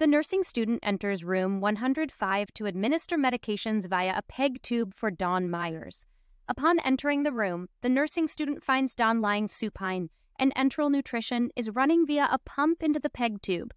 The nursing student enters room 105 to administer medications via a PEG tube for Don Meyers. Upon entering the room, the nursing student finds Don lying supine, and enteral nutrition is running via a pump into the PEG tube.